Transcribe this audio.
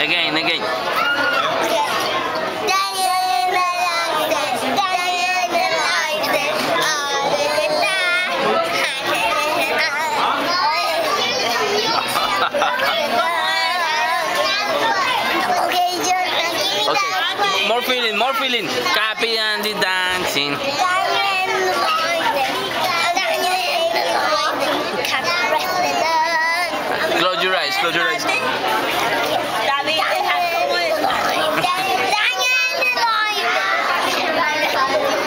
Again, again. okay, more feeling, more feeling. Happy and the dancing. Close your eyes, close your eyes. Bye.